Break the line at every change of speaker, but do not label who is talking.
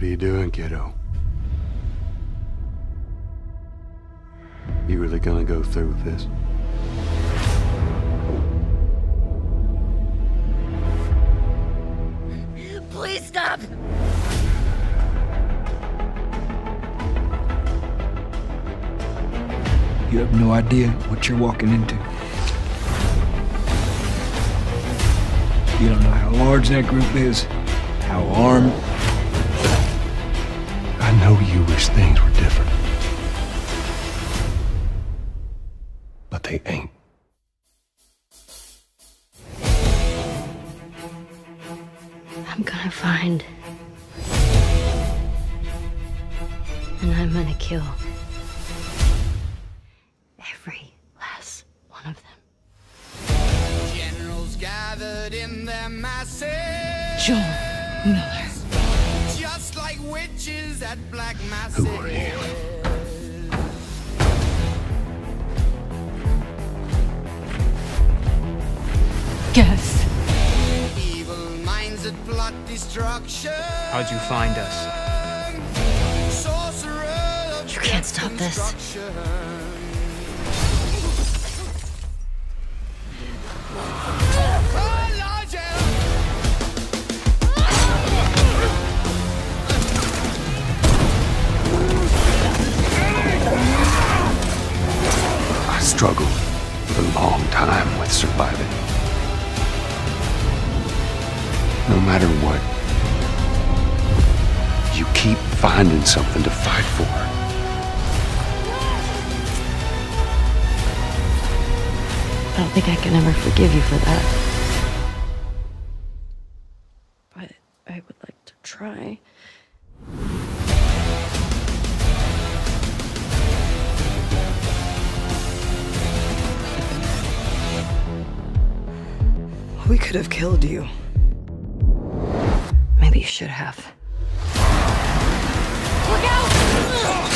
What are you doing, kiddo? You really gonna go through with this?
Please stop!
You have no idea what you're walking into. You don't know how large that group is, how armed.
I wish things were different. But they ain't.
I'm gonna find. And I'm gonna kill. Every last one of them.
Generals gathered in their masses.
Joel Miller.
Just like witches at black masses.
Who are you?
Guess.
Evil minds that plot destruction.
How'd you find us?
You can't stop this.
Struggled for a long time with surviving. No matter what, you keep finding something to fight for.
I don't think I can ever forgive you for that. But I would like to try.
We could have killed you.
Maybe you should have. Look out!